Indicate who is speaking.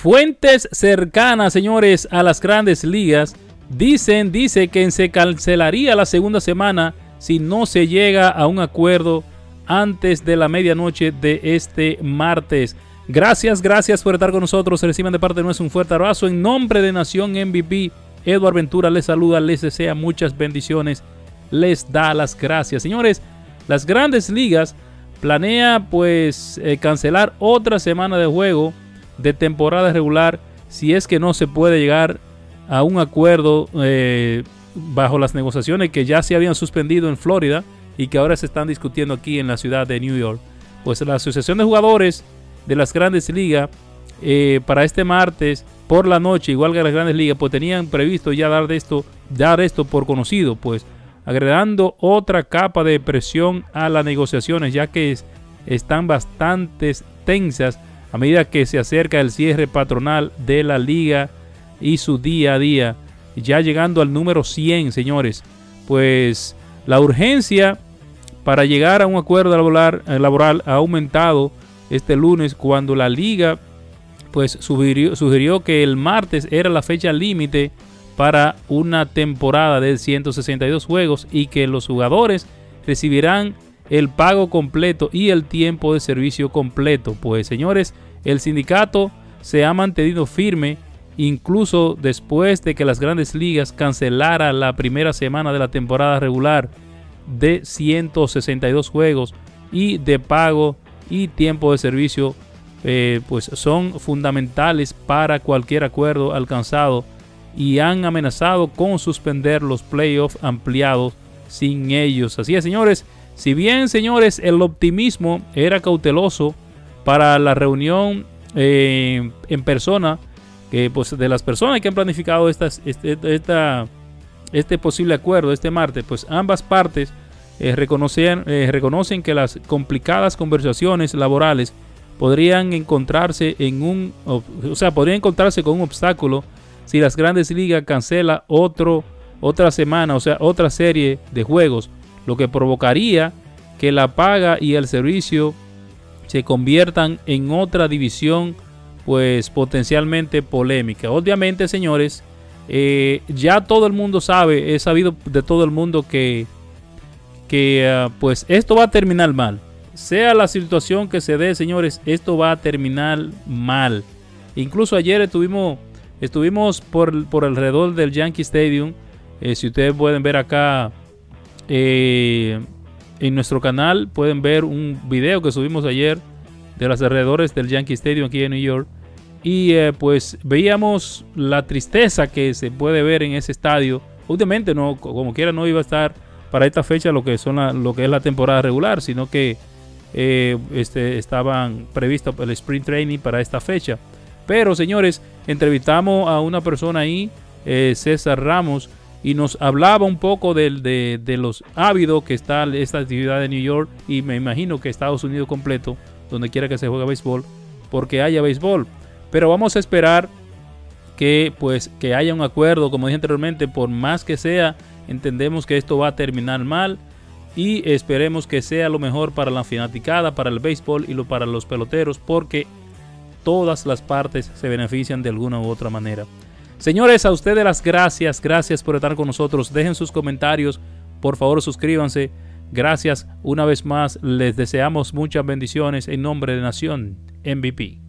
Speaker 1: Fuentes cercanas, señores, a las grandes ligas dicen, dice que se cancelaría la segunda semana si no se llega a un acuerdo antes de la medianoche de este martes. Gracias, gracias por estar con nosotros. Reciban de parte de nosotros un fuerte abrazo. En nombre de Nación MVP, Eduardo Ventura les saluda, les desea muchas bendiciones, les da las gracias. Señores, las grandes ligas planea pues eh, cancelar otra semana de juego de temporada regular si es que no se puede llegar a un acuerdo eh, bajo las negociaciones que ya se habían suspendido en Florida y que ahora se están discutiendo aquí en la ciudad de New York. Pues la Asociación de Jugadores de las Grandes Ligas eh, para este martes por la noche, igual que las Grandes Ligas, pues tenían previsto ya dar, de esto, dar esto por conocido, pues agregando otra capa de presión a las negociaciones, ya que están bastante tensas a medida que se acerca el cierre patronal de la liga y su día a día, ya llegando al número 100, señores. Pues la urgencia para llegar a un acuerdo laboral, eh, laboral ha aumentado este lunes cuando la liga pues sugirió, sugirió que el martes era la fecha límite para una temporada de 162 juegos y que los jugadores recibirán el pago completo y el tiempo de servicio completo. Pues señores, el sindicato se ha mantenido firme incluso después de que las grandes ligas cancelara la primera semana de la temporada regular de 162 juegos y de pago y tiempo de servicio eh, pues son fundamentales para cualquier acuerdo alcanzado y han amenazado con suspender los playoffs ampliados sin ellos. Así es, señores. Si bien, señores, el optimismo era cauteloso para la reunión eh, en persona, que pues de las personas que han planificado este, este posible acuerdo este martes, pues ambas partes eh, reconocen, eh, reconocen que las complicadas conversaciones laborales podrían encontrarse en un, sea, podrían encontrarse con un obstáculo si las grandes ligas cancela otro, otra semana, o sea, otra serie de juegos, lo que provocaría que la paga y el servicio se conviertan en otra división, pues potencialmente polémica. Obviamente, señores, eh, ya todo el mundo sabe, he sabido de todo el mundo que, que ah, pues esto va a terminar mal. Sea la situación que se dé, señores, esto va a terminar mal. Incluso ayer estuvimos Estuvimos por, por alrededor del Yankee Stadium. Eh, si ustedes pueden ver acá eh, en nuestro canal, pueden ver un video que subimos ayer de los alrededores del Yankee Stadium aquí en New York. Y eh, pues veíamos la tristeza que se puede ver en ese estadio. Obviamente, no, como quiera, no iba a estar para esta fecha lo que, son lo que es la temporada regular, sino que este, estaban previstos el sprint training para esta fecha. Pero señores, entrevistamos a una persona ahí, eh, César Ramos, y nos hablaba un poco de, los ávidos que está esta actividad de New York y me imagino que Estados Unidos completo, donde quiera que se juegue béisbol, porque haya béisbol. Pero vamos a esperar que pues que haya un acuerdo, como dije anteriormente, por más que sea, entendemos que esto va a terminar mal y esperemos que sea lo mejor para la fanaticada, para el béisbol y lo para los peloteros, porque todas las partes se benefician de alguna u otra manera. Señores, a ustedes las gracias, gracias por estar con nosotros. Dejen sus comentarios, por favor suscríbanse. Gracias una vez más, les deseamos muchas bendiciones en nombre de Nación MVP.